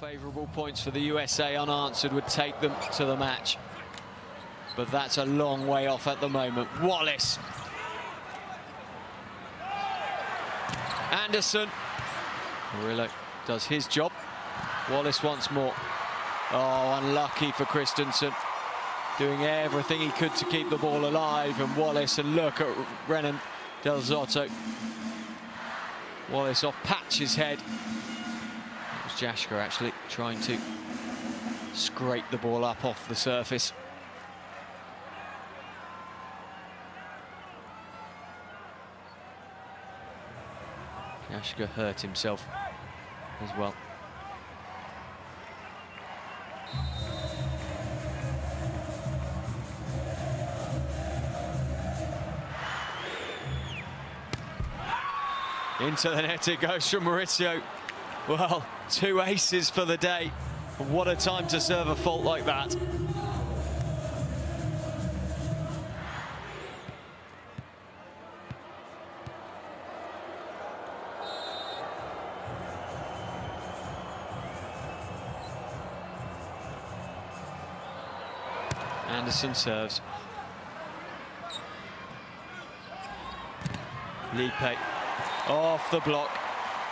favourable points for the USA unanswered would take them to the match. But that's a long way off at the moment. Wallace. Anderson. Murillo does his job. Wallace once more. Oh, unlucky for Christenson. Doing everything he could to keep the ball alive. And Wallace, and look at Renan Dal Zotto. Wallace off Patch's head. Jaeschke actually trying to scrape the ball up off the surface. Jaeschke hurt himself as well. Into the net it goes from Mauricio. Well, two aces for the day. What a time to serve a fault like that. Anderson serves. Lipe off the block.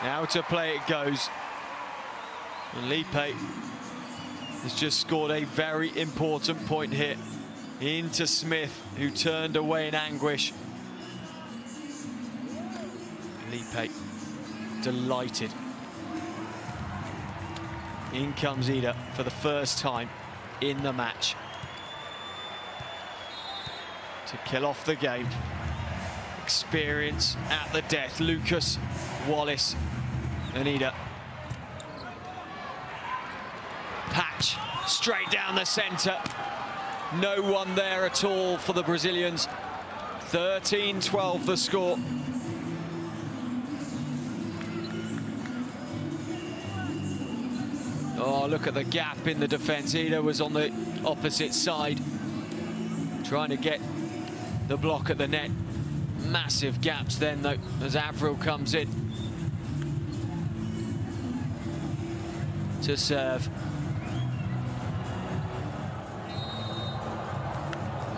Now to play it goes. And Lipe has just scored a very important point here into Smith, who turned away in anguish. Lipe delighted. In comes Éder for the first time in the match to kill off the game experience at the death. Lucas, Wallace, and Éder. Patch straight down the centre. No one there at all for the Brazilians. 13-12 the score. Oh, look at the gap in the defence. Éder was on the opposite side, trying to get the block at the net massive gaps then, though, as Averill comes in to serve.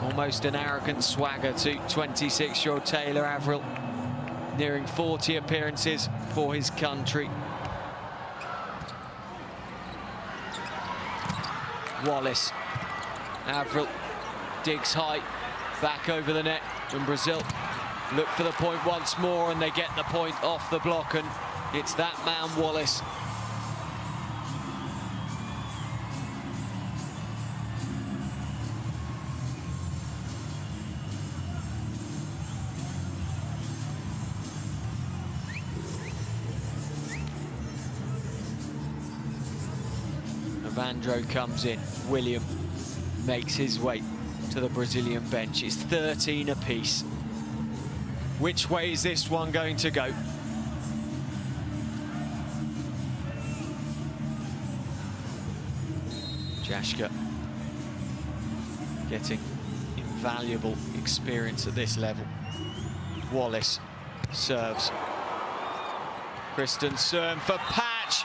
Almost an arrogant swagger to 26-year-old Taylor Averill, nearing 40 appearances for his country. Wallace. Averill digs high, back over the net from Brazil look for the point once more and they get the point off the block and it's that man Wallace Evandro comes in, William makes his way to the Brazilian bench. It's 13 apiece. Which way is this one going to go? Jaeschke getting invaluable experience at this level. Wallace serves. Kristen Christenson for Patch.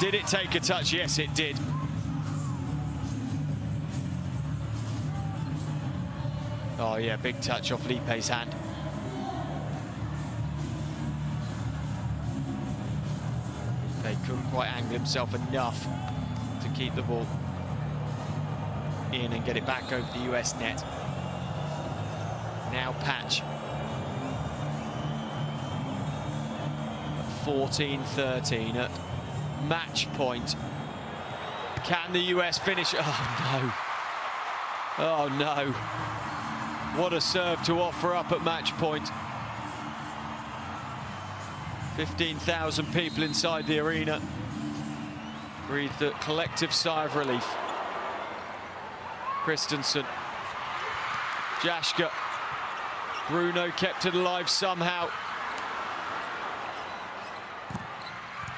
Did it take a touch? Yes, it did. Oh, yeah, big touch off Lipe's hand. They couldn't quite angle himself enough to keep the ball in and get it back over the US net. Now Patch. 14-13 at match point. Can the US finish? Oh, no. Oh, no. What a serve to offer up at match point. 15,000 people inside the arena breathed a collective sigh of relief. Christenson, Jaeschke, Bruno kept it alive somehow.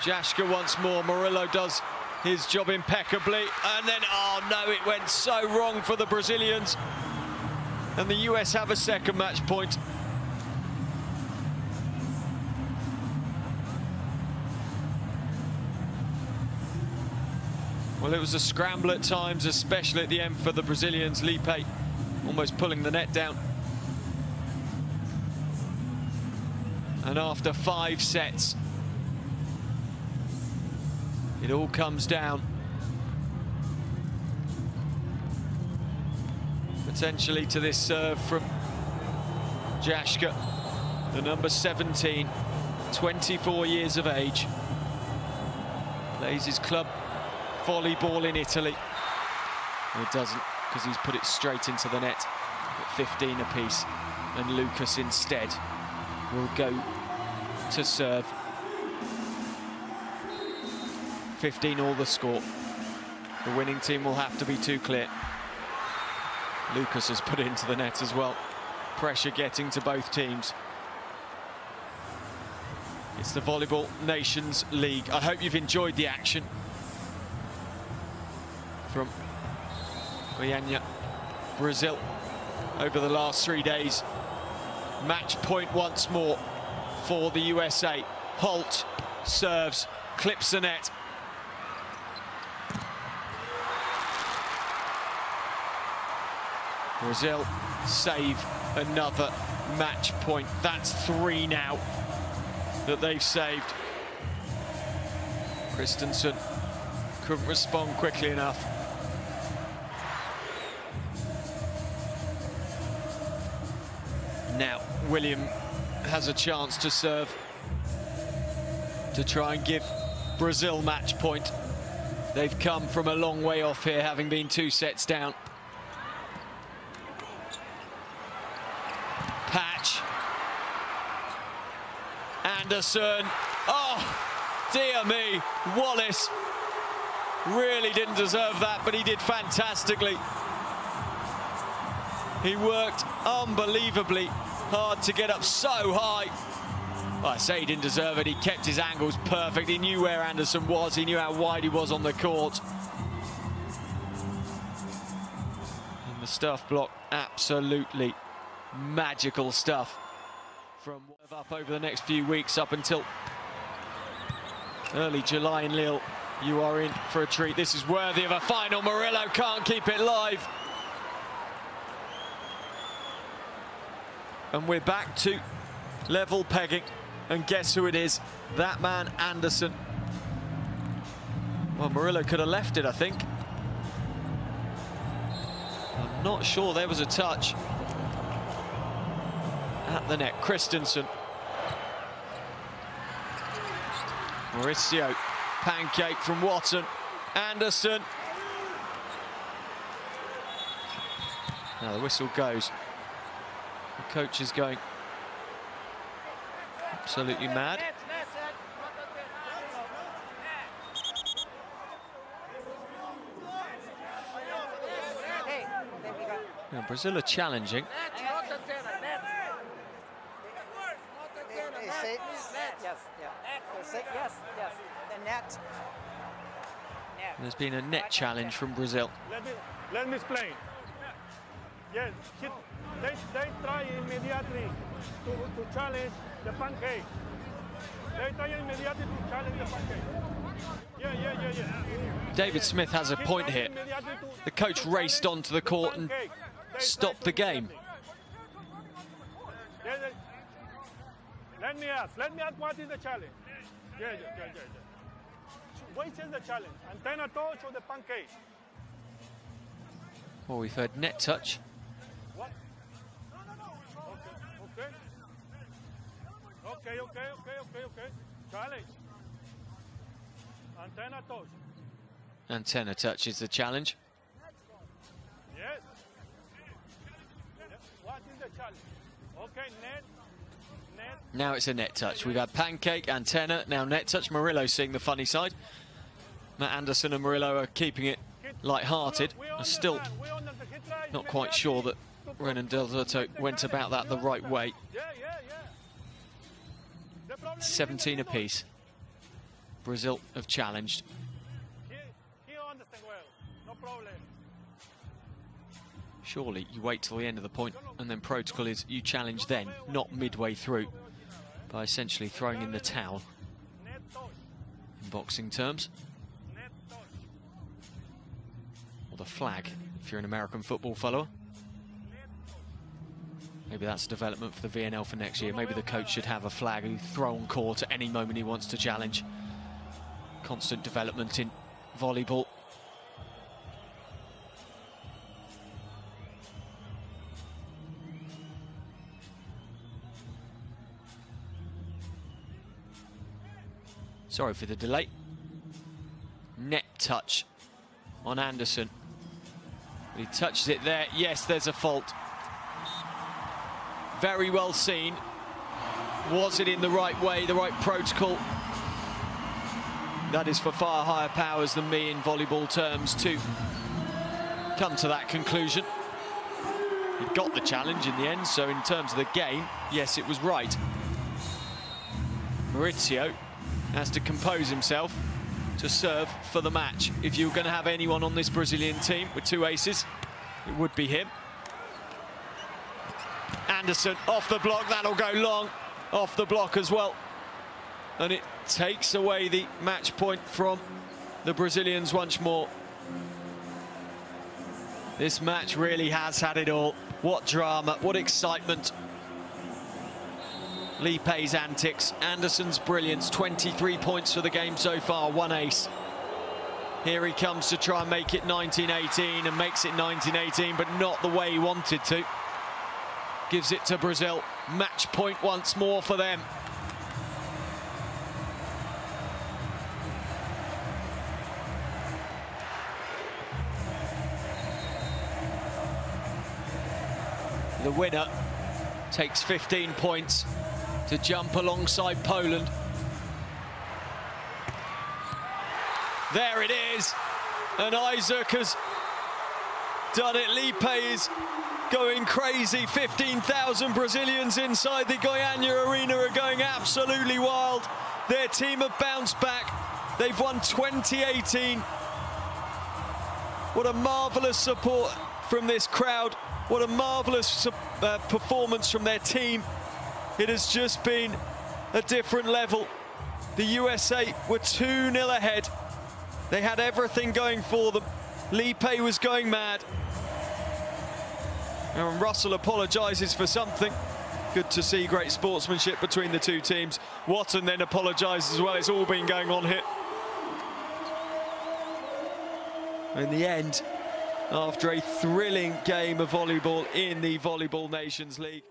Jaeschke once more, Murillo does his job impeccably, and then, oh no, it went so wrong for the Brazilians. And the US have a second match point. Well, it was a scramble at times, especially at the end for the Brazilians. Lipe almost pulling the net down. And after five sets, it all comes down. Potentially to this serve from Jaeschke, the number 17, 24 years of age. Plays his club volleyball in Italy. it doesn't, because he's put it straight into the net at 15 apiece. And Lucas instead will go to serve. 15 all the score. The winning team will have to be too clear. Lucas has put it into the net as well. Pressure getting to both teams. It's the Volleyball Nations League. I hope you've enjoyed the action from Goiânia, Brazil, over the last three days. Match point once more for the USA. Holt serves, clips the net. Brazil save another match point. That's three now that they've saved. Christenson couldn't respond quickly enough. Now, William has a chance to serve to try and give Brazil match point. They've come from a long way off here, having been two sets down. Patch. Anderson. Oh, dear me. Wallace really didn't deserve that, but he did fantastically. He worked unbelievably hard to get up so high. Well, I say he didn't deserve it. He kept his angles perfect. He knew where Anderson was. He knew how wide he was on the court. And the stuff block, absolutely magical stuff. From up over the next few weeks up until early July in Lille. You are in for a treat. This is worthy of a final. Murillo can't keep it live. And we're back to level pegging. And guess who it is? That man, Anderson. Well, Murillo could have left it, I think. I'm not sure there was a touch at the net. Christenson. Mauricio. Pancake from Watten. Anderson. Now the whistle goes. The coach is going absolutely mad. Now Brazil are challenging. There's been a net challenge from Brazil. Let me, let me explain. Yes, hit they, they try immediately to, to challenge the pancake. They try immediately to challenge the pancake. Yeah, yeah, yeah, yeah. David Smith has a point here. The coach raced onto the court and stopped the game. Let me ask, let me ask what is the challenge? Yeah, yeah, yeah, yeah. yeah. What is the challenge? Antenna touch or the pancake? Well, we've heard net touch. Okay, okay, okay, okay, okay. Challenge. Antenna touch. Antenna touch is the challenge. Yes. What is the challenge? Okay, net. Now it's a net touch. We've had pancake, antenna, now net touch. Murillo seeing the funny side. Matt Anderson and Murillo are keeping it light-hearted. I'm still not quite sure that Renan Dal Zotto went about that the right way. 17 apiece. Brazil have challenged. Surely you wait till the end of the point and then protocol is you challenge then, not midway through, by essentially throwing in the towel in boxing terms. or the flag if you're an American football follower. Maybe that's a development for the VNL for next year. Maybe the coach should have a flag who throw on court at any moment he wants to challenge. Constant development in volleyball. Sorry for the delay. Net touch on Anderson. He touches it there. Yes, there's a fault. Very well seen. Was it in the right way, the right protocol? That is for far higher powers than me in volleyball terms to come to that conclusion. He got the challenge in the end, so in terms of the game, yes, it was right. Mauricio has to compose himself to serve for the match. If you were going to have anyone on this Brazilian team with two aces, it would be him. Anderson off the block, that'll go long. Off the block as well. And it takes away the match point from the Brazilians once more. This match really has had it all. What drama, what excitement. Lipe's antics, Anderson's brilliance, 23 points for the game so far, one ace. Here he comes to try and make it 1918 and makes it 1918, but not the way he wanted to. Gives it to Brazil. Match point once more for them. The winner takes 15 points to jump alongside Poland. There it is. And Isac has done it. Lipe is going crazy. 15,000 Brazilians inside the Goiânia Arena are going absolutely wild. Their team have bounced back. They've won 2018. What a marvellous support from this crowd. What a marvellous uh, performance from their team. It has just been a different level. The USA were 2-0 ahead. They had everything going for them. Lipe was going mad. And Russell apologises for something. Good to see great sportsmanship between the two teams. Watten then apologises as well. It's all been going on here. In the end, after a thrilling game of volleyball in the Volleyball Nations League.